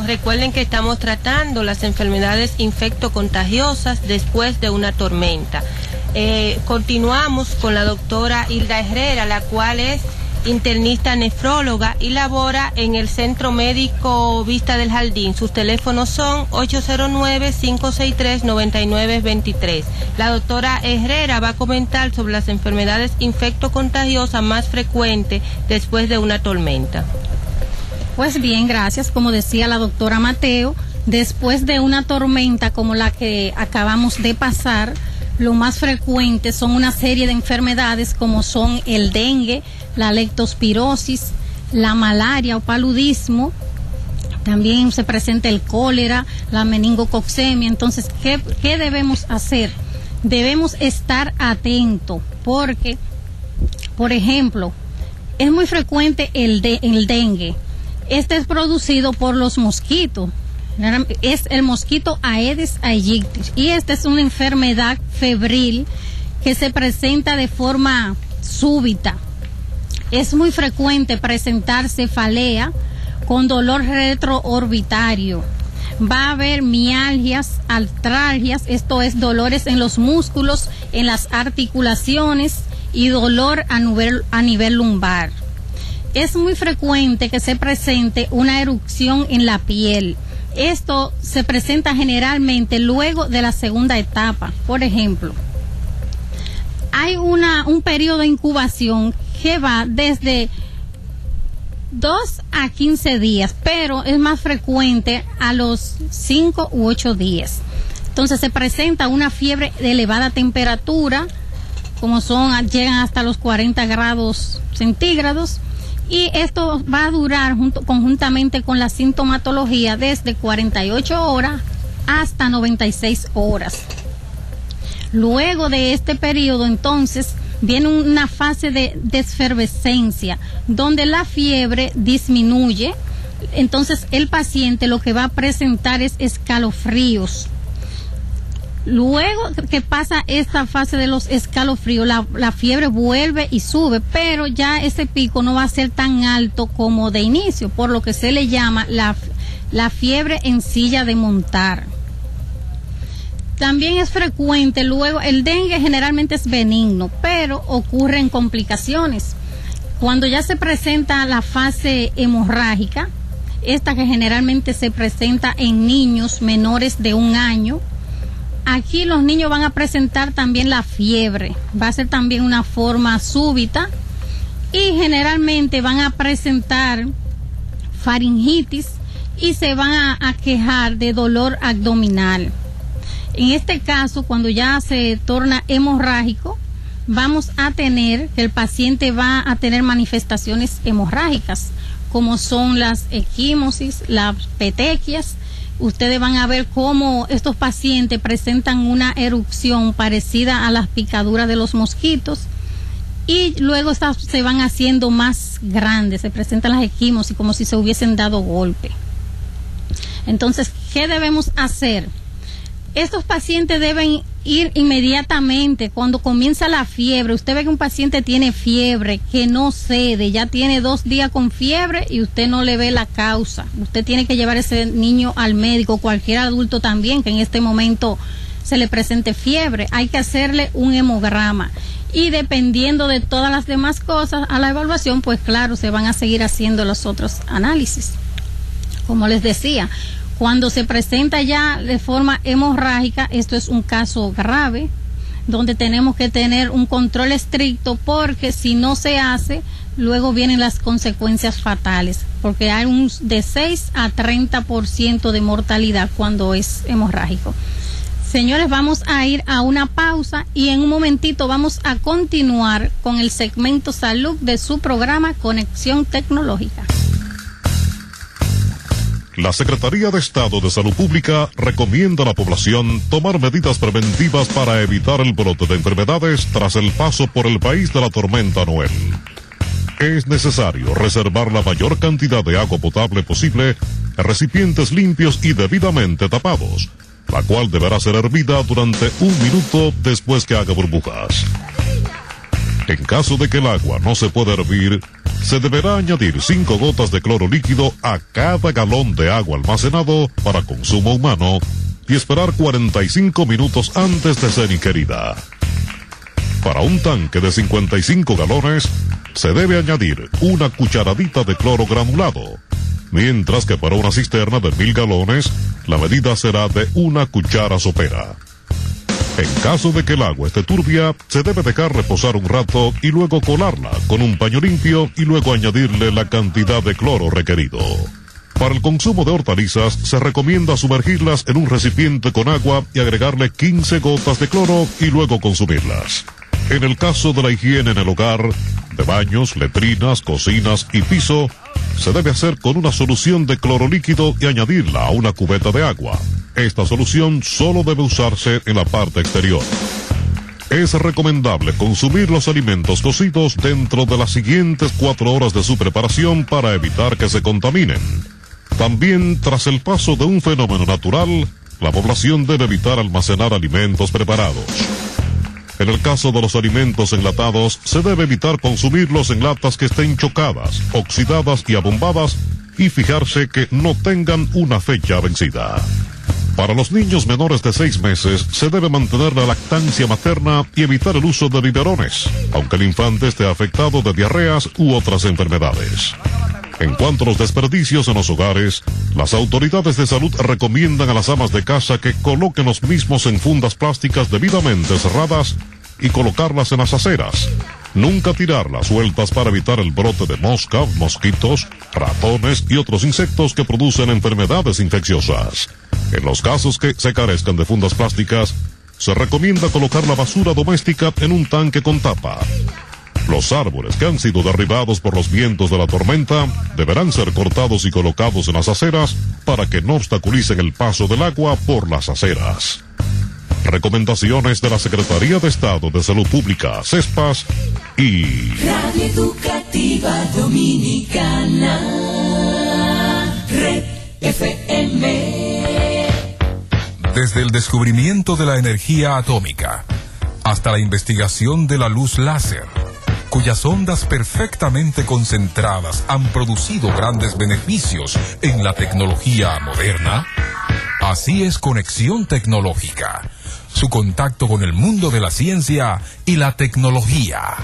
recuerden que estamos tratando las enfermedades infectocontagiosas después de una tormenta. Eh, continuamos con la doctora Hilda Herrera, la cual es internista nefróloga y labora en el Centro Médico Vista del Jardín. Sus teléfonos son 809-563-9923. La doctora Herrera va a comentar sobre las enfermedades infectocontagiosas más frecuentes después de una tormenta. Pues bien, gracias. Como decía la doctora Mateo, después de una tormenta como la que acabamos de pasar, lo más frecuente son una serie de enfermedades como son el dengue, la leptospirosis, la malaria o paludismo, también se presenta el cólera, la meningococcemia. Entonces, ¿qué, debemos hacer? Debemos estar atentos porque, por ejemplo, es muy frecuente el, de, el dengue. Este es producido por los mosquitos es el mosquito Aedes aegypti y esta es una enfermedad febril que se presenta de forma súbita. Es muy frecuente presentar cefalea con dolor retroorbitario. Va a haber mialgias, artralgias, esto es dolores en los músculos, en las articulaciones y dolor a nivel, a nivel lumbar. Es muy frecuente que se presente una erupción en la piel esto se presenta generalmente luego de la segunda etapa. Por ejemplo, hay una, un periodo de incubación que va desde 2 a 15 días, pero es más frecuente a los 5 u 8 días. Entonces se presenta una fiebre de elevada temperatura, como son, llegan hasta los 40 grados centígrados y esto va a durar junto, conjuntamente con la sintomatología desde 48 horas hasta 96 horas. Luego de este periodo, entonces, viene una fase de desfervescencia, donde la fiebre disminuye. Entonces, el paciente lo que va a presentar es escalofríos, Luego que pasa esta fase de los escalofríos, la, fiebre vuelve y sube, pero ya ese pico no va a ser tan alto como de inicio, por lo que se le llama la, la fiebre en silla de montar. También es frecuente, luego el dengue generalmente es benigno, pero ocurren complicaciones. Cuando ya se presenta la fase hemorrágica, esta que generalmente se presenta en niños menores de un año, Aquí los niños van a presentar también la fiebre, va a ser también una forma súbita y generalmente van a presentar faringitis y se van a, quejar de dolor abdominal. En este caso, cuando ya se torna hemorrágico, vamos a tener, el paciente va a tener manifestaciones hemorrágicas, como son las equimosis, las petequias, ustedes van a ver cómo estos pacientes presentan una erupción parecida a las picaduras de los mosquitos y luego se van haciendo más grandes, se presentan las equimosis como si se hubiesen dado golpe. Entonces, ¿qué debemos hacer? Estos pacientes deben ir inmediatamente cuando comienza la fiebre. Usted ve que un paciente tiene fiebre, que no cede, ya tiene dos días con fiebre y usted no le ve la causa. Usted tiene que llevar ese niño al médico, cualquier adulto también que en este momento se le presente fiebre. Hay que hacerle un hemograma. Y dependiendo de todas las demás cosas a la evaluación, pues claro, se van a seguir haciendo los otros análisis. Como les decía, cuando se presenta ya de forma hemorrágica, esto es un caso grave, donde tenemos que tener un control estricto porque si no se hace, luego vienen las consecuencias fatales, porque hay un de 6 a 30% de mortalidad cuando es hemorrágico. Señores, vamos a ir a una pausa y en un momentito vamos a continuar con el segmento salud de su programa Conexión Tecnológica. La Secretaría de Estado de Salud Pública recomienda a la población tomar medidas preventivas para evitar el brote de enfermedades tras el paso por el país de la tormenta Noel. Es necesario reservar la mayor cantidad de agua potable posible en recipientes limpios y debidamente tapados, la cual deberá ser hervida durante un minuto después que haga burbujas. En caso de que el agua no se pueda hervir, se deberá añadir 5 gotas de cloro líquido a cada galón de agua almacenado para consumo humano y esperar 45 minutos antes de ser ingerida. Para un tanque de 55 galones, se debe añadir una cucharadita de cloro granulado, mientras que para una cisterna de 1000 galones, la medida será de una cuchara sopera. En caso de que el agua esté turbia, se debe dejar reposar un rato y luego colarla con un paño limpio y luego añadirle la cantidad de cloro requerido. Para el consumo de hortalizas, se recomienda sumergirlas en un recipiente con agua y agregarle 15 gotas de cloro y luego consumirlas. En el caso de la higiene en el hogar, de baños, letrinas, cocinas y piso, se debe hacer con una solución de cloro líquido y añadirla a una cubeta de agua. Esta solución solo debe usarse en la parte exterior. Es recomendable consumir los alimentos cocidos dentro de las siguientes cuatro horas de su preparación para evitar que se contaminen. También, tras el paso de un fenómeno natural, la población debe evitar almacenar alimentos preparados. En el caso de los alimentos enlatados, se debe evitar consumirlos en latas que estén chocadas, oxidadas y abombadas y fijarse que no tengan una fecha vencida. Para los niños menores de seis meses se debe mantener la lactancia materna y evitar el uso de biberones, aunque el infante esté afectado de diarreas u otras enfermedades. En cuanto a los desperdicios en los hogares, las autoridades de salud recomiendan a las amas de casa que coloquen los mismos en fundas plásticas debidamente cerradas y colocarlas en las aceras. Nunca tirarlas sueltas para evitar el brote de mosca, mosquitos, ratones y otros insectos que producen enfermedades infecciosas. En los casos que se carezcan de fundas plásticas, se recomienda colocar la basura doméstica en un tanque con tapa. Los árboles que han sido derribados por los vientos de la tormenta deberán ser cortados y colocados en las aceras para que no obstaculicen el paso del agua por las aceras. Recomendaciones de la Secretaría de Estado de Salud Pública, CESPAS y Radio Educativa Dominicana, Red FM. Desde el descubrimiento de la energía atómica hasta la investigación de la luz láser, cuyas ondas perfectamente concentradas han producido grandes beneficios en la tecnología moderna, así es Conexión Tecnológica, su contacto con el mundo de la ciencia y la tecnología